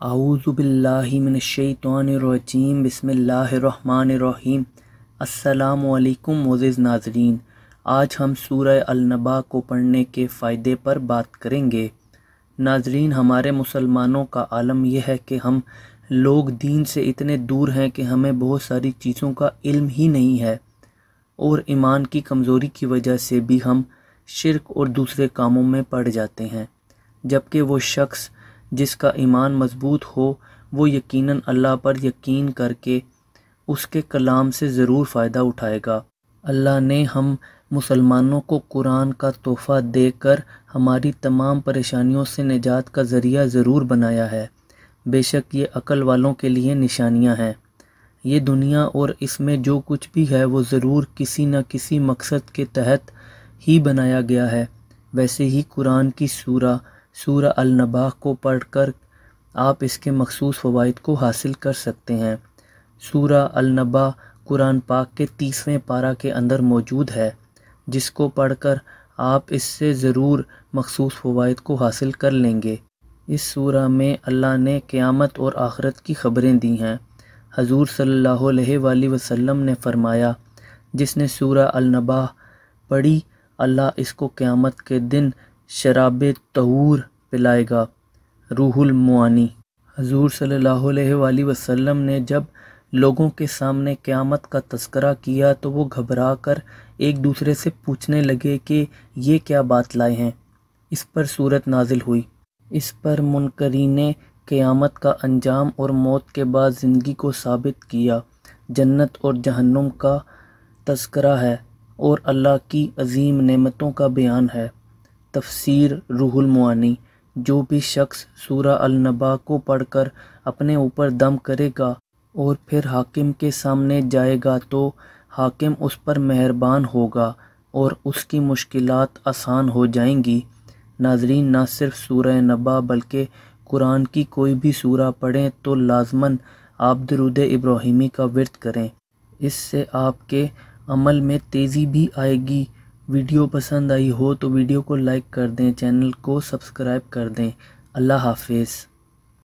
आऊज़ुबिल्लिमिनशैतवानरजीम अस्सलाम वालेकुम मोज़िज़ नाजरीन आज हम सूरह अलनबा को पढ़ने के फ़ायदे पर बात करेंगे। नाजरीन, हमारे मुसलमानों का आलम यह है कि हम लोग दीन से इतने दूर हैं कि हमें बहुत सारी चीज़ों का इल्म ही नहीं है। और ईमान की कमज़ोरी की वजह से भी हम शिरक और दूसरे कामों में पड़ जाते हैं। जबकि वो शख्स जिसका ईमान मज़बूत हो, वो यकीनन अल्लाह पर यकीन करके उसके कलाम से ज़रूर फ़ायदा उठाएगा। अल्लाह ने हम मुसलमानों को कुरान का तोहफ़ा देकर हमारी तमाम परेशानियों से निजात का ज़रिया ज़रूर बनाया है। बेशक ये अकल वालों के लिए निशानियाँ हैं। ये दुनिया और इसमें जो कुछ भी है, वो ज़रूर किसी न किसी मकसद के तहत ही बनाया गया है। वैसे ही कुरान की सूरा सूर अलनबा को पढ़कर आप इसके मखसूस फ़वाद को हासिल कर सकते हैं। सूरा अलनबा कुरान पाक के तीसवें पारा के अंदर मौजूद है, जिसको पढ़कर आप इससे ज़रूर मखसूस फ़वाद को हासिल कर लेंगे। इस सूरा में अल्लाह ने क़यामत और आखरत की ख़बरें दी हैं। हजूर अलैहि वसल्लम ने फ़रमाया, जिसने सूरा अलनबा पढ़ी, अल्लाह इसको क़यामत के दिन शराब तहूर पिलाएगा, रूहुल मुआनी। हजूर सल्लल्लाहु अलैहि वसल्लम ने जब लोगों के सामने क़यामत का तस्करा किया तो वो घबरा कर एक दूसरे से पूछने लगे कि ये क्या बात लाए हैं। इस पर सूरत नाजिल हुई। इस पर मुनकरी ने क़यामत का अंजाम और मौत के बाद ज़िंदगी को साबित किया। जन्नत और जहन्नुम का तस्करा है और अल्लाह की अजीम नेमतों का बयान है। तफसीर रूहुल मुआनी, जो भी शख्स सूरा अलनबा को पढ़कर अपने ऊपर दम करेगा और फिर हाकिम के सामने जाएगा तो हाकिम उस पर मेहरबान होगा और उसकी मुश्किलात आसान हो जाएँगी। नाजरीन, ना सिर्फ़ सूरह नबा बल्कि कुरान की कोई भी सूरा पढ़ें तो लाजमन आप दरुद इब्राहिमी का वर्त करें। इससे आपके अमल में तेज़ी भी आएगी वीडियो पसंद आई हो तो वीडियो को लाइक कर दें, चैनल को सब्सक्राइब कर दें। अल्लाह हाफिज़।